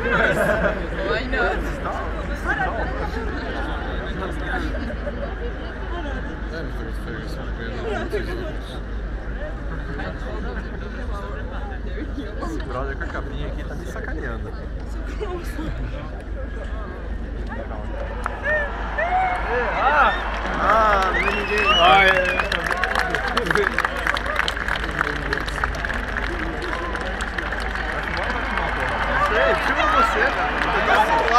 Why not? Esse brother com a capinha aqui tá me sacaneando. Ah! Ah,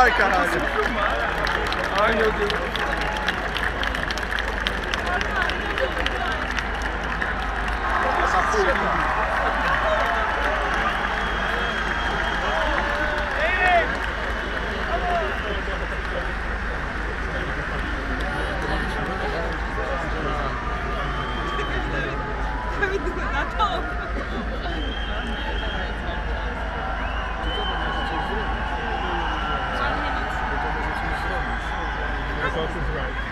tá no celular, caralho. Ai, meu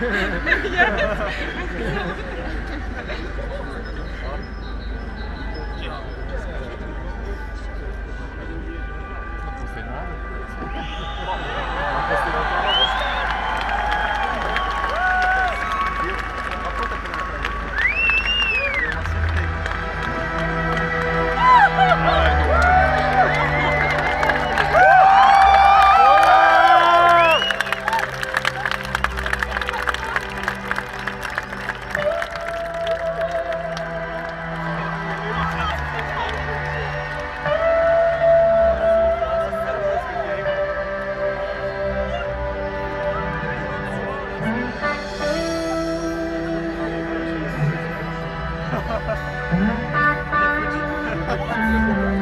Deus. 哈哈哈哈哈哈！